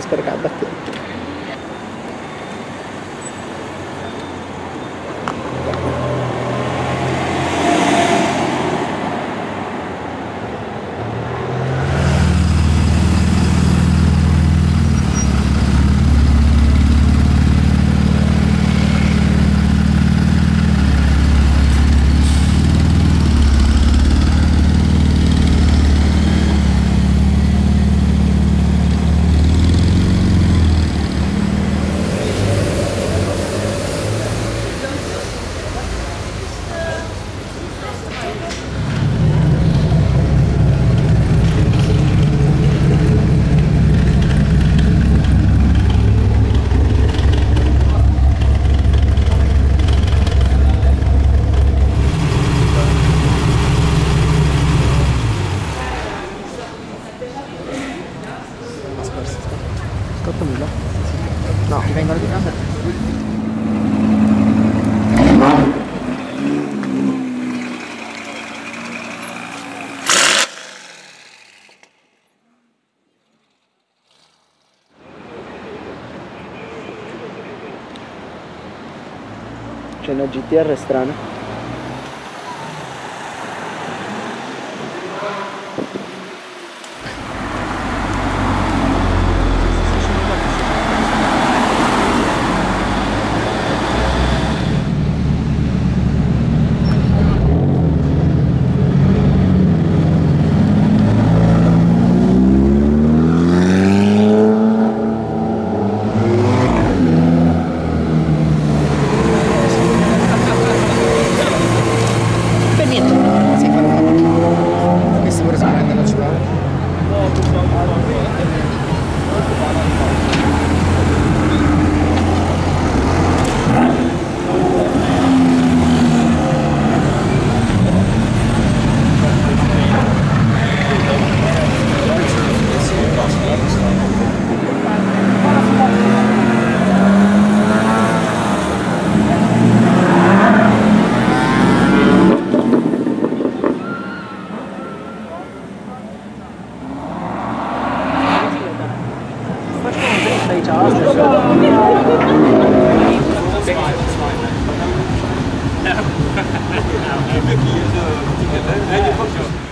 fica de terra estranha need to ask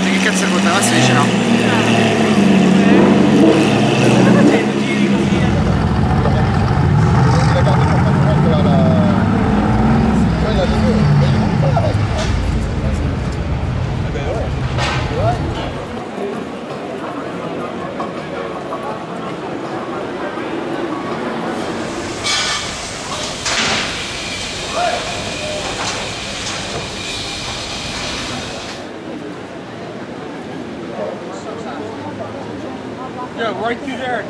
montaggio che cazzo conta, ma si dice no Yeah, right through there.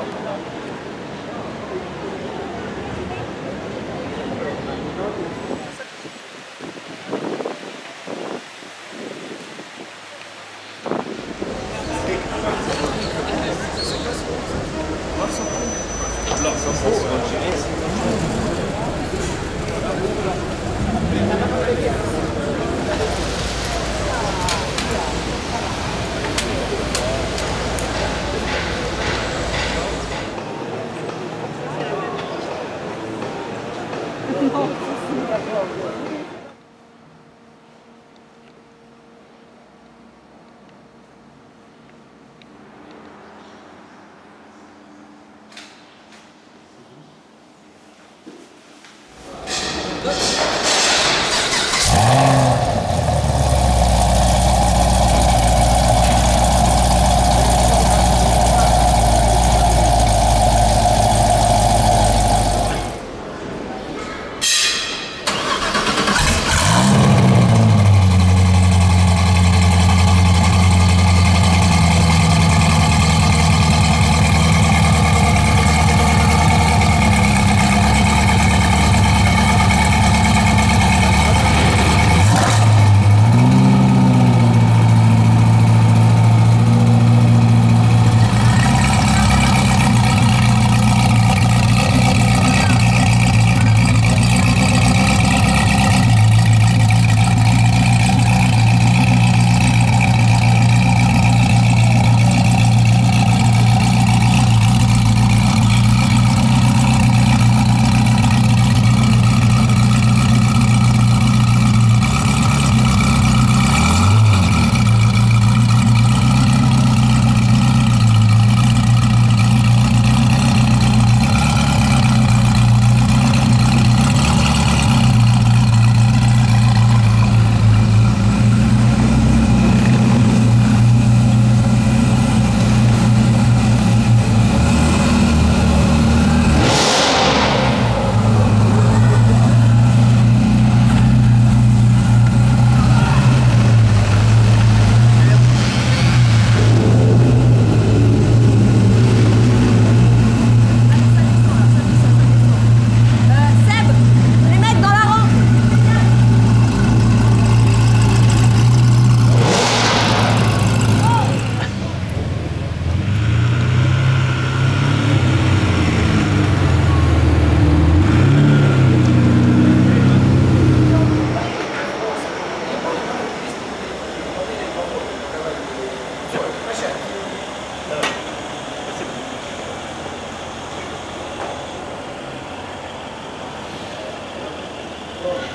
Lord.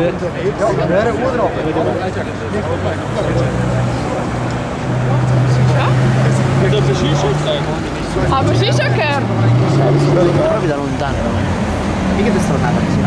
Där är ådrapen. To precis okej. Ja, precis okej. Però vi da lontano. Mica ti sto andando.